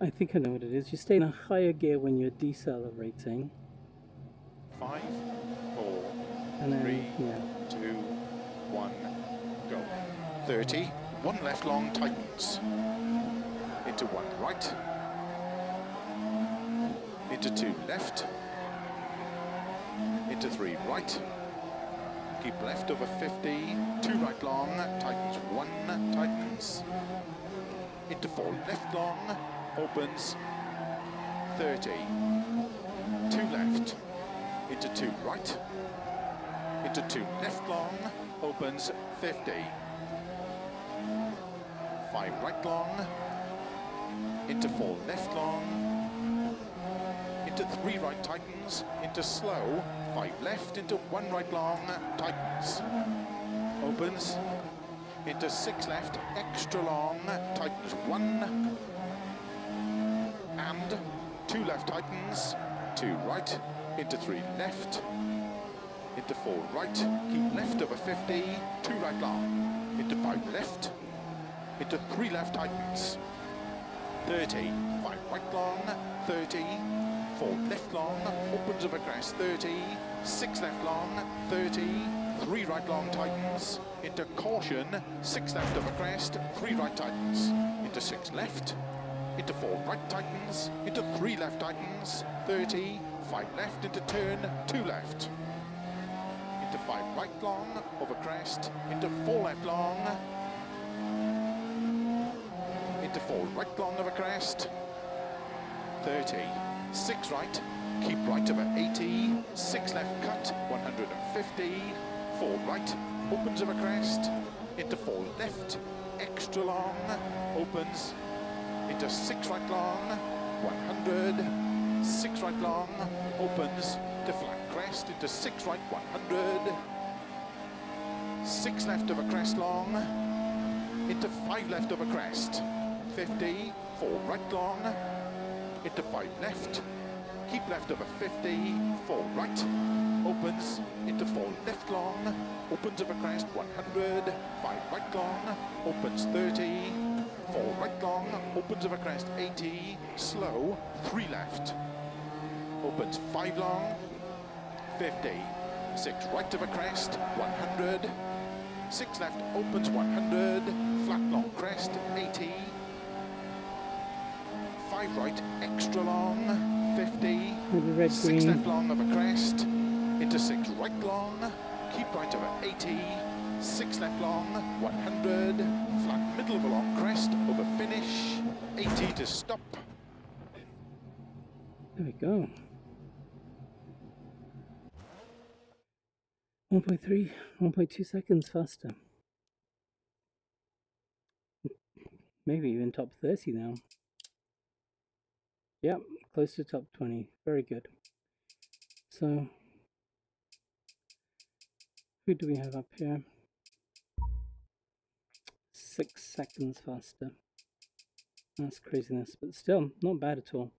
I think I know what it is. You stay in a higher gear when you're decelerating. Five, four, And then, Three. yeah. two, one, go. 30, one left long tightens. Into one right. Into two left. Into three right. Keep left over 50, two right long, tightens one, tightens. Into four left long, opens 30. Two left, into two right, into two left long, opens 50. Five right long, into four left long, into three right tightens, into slow, five left, into one right long, tightens, opens, into six left, extra long, tightens one, two left tightens, two right, into three left, into four right, keep left over 50, two right long, into five left, into three left tightens, 30, five right long, 30, four left long, opens over crest, 30, six left long, 30, three right long tightens, into caution, six left over crest, three right tightens, into six left, into four right tightens, into three left tightens, 30, five left into turn, two left, into five right long, over crest, into four left long, into four right long over crest, 30, six right, keep right over 80, six left cut, 150, four right, opens over crest, into four left, extra long, opens, into six right long, 100, six right long, opens, to flat crest, into six right, 100, six left of a crest long, into five left of a crest, 50, four right long, into five left, keep left over 50, four right, opens, into four left long, opens of a crest 100, five right long, opens 30, four right long, opens over crest. 80, slow, three left, opens five long, 50, six right over crest 100, six left opens 100, flat long crest 80, five right extra long 50, Six green. left long of a crest, into six right long, keep right over 80, six left long, 100, flat middle of a long crest, over finish, 80 to stop. There we go. 1.3, 1.2 seconds faster. Maybe even top 30 now. Yep, close to top 20. Very good. So, who do we have up here? Six seconds faster. That's craziness, but still not bad at all.